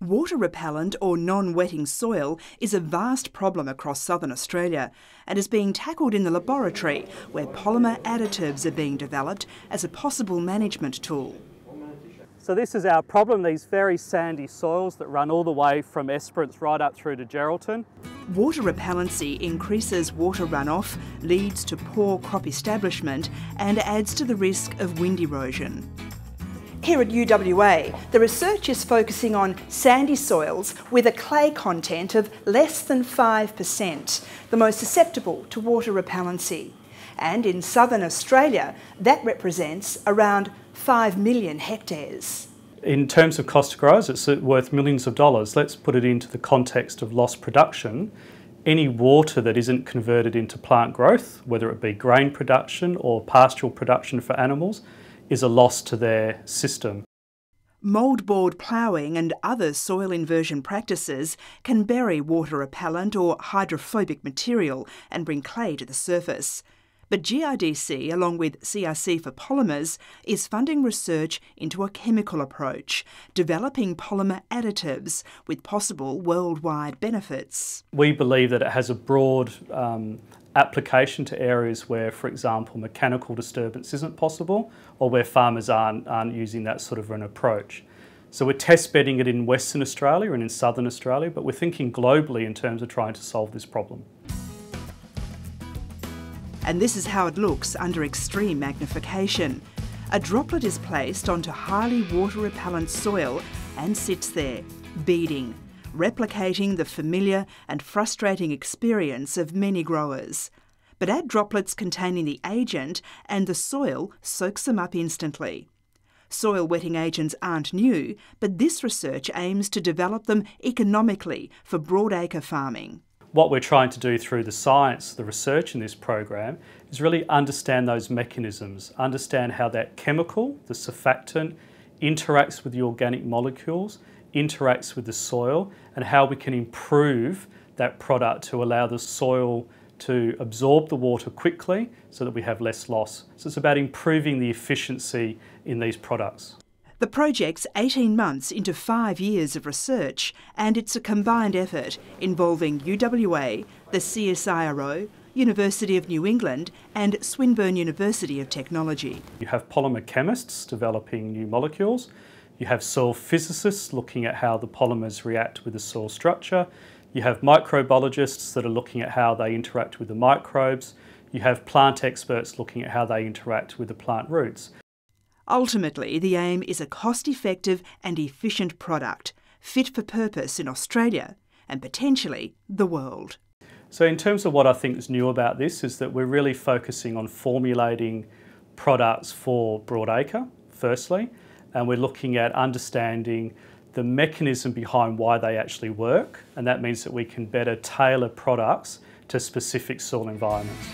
Water repellent or non wetting soil is a vast problem across southern Australia and is being tackled in the laboratory where polymer additives are being developed as a possible management tool. So this is our problem, these very sandy soils that run all the way from Esperance right up through to Geraldton. Water repellency increases water runoff, leads to poor crop establishment and adds to the risk of wind erosion. Here at UWA, the research is focusing on sandy soils with a clay content of less than 5%, the most susceptible to water repellency. And in southern Australia, that represents around 5 million hectares. In terms of cost to growers, it's worth millions of dollars. Let's put it into the context of lost production. Any water that isn't converted into plant growth, whether it be grain production or pastoral production for animals, is a loss to their system. Mouldboard ploughing and other soil inversion practices can bury water repellent or hydrophobic material and bring clay to the surface. But GRDC, along with CRC for Polymers, is funding research into a chemical approach, developing polymer additives with possible worldwide benefits. We believe that it has a broad um, application to areas where, for example, mechanical disturbance isn't possible or where farmers aren't, aren't using that sort of an approach. So we're test bedding it in Western Australia and in Southern Australia, but we're thinking globally in terms of trying to solve this problem. And this is how it looks under extreme magnification. A droplet is placed onto highly water repellent soil and sits there, beading, replicating the familiar and frustrating experience of many growers. But add droplets containing the agent and the soil soaks them up instantly. Soil wetting agents aren't new, but this research aims to develop them economically for broadacre farming. What we're trying to do through the science, the research in this program, is really understand those mechanisms, understand how that chemical, the surfactant, interacts with the organic molecules interacts with the soil and how we can improve that product to allow the soil to absorb the water quickly so that we have less loss. So it's about improving the efficiency in these products. The project's 18 months into five years of research, and it's a combined effort involving UWA, the CSIRO, University of New England, and Swinburne University of Technology. You have polymer chemists developing new molecules, you have soil physicists looking at how the polymers react with the soil structure. You have microbiologists that are looking at how they interact with the microbes. You have plant experts looking at how they interact with the plant roots. Ultimately, the aim is a cost effective and efficient product, fit for purpose in Australia and potentially the world. So, in terms of what I think is new about this, is that we're really focusing on formulating products for broadacre, firstly and we're looking at understanding the mechanism behind why they actually work, and that means that we can better tailor products to specific soil environments.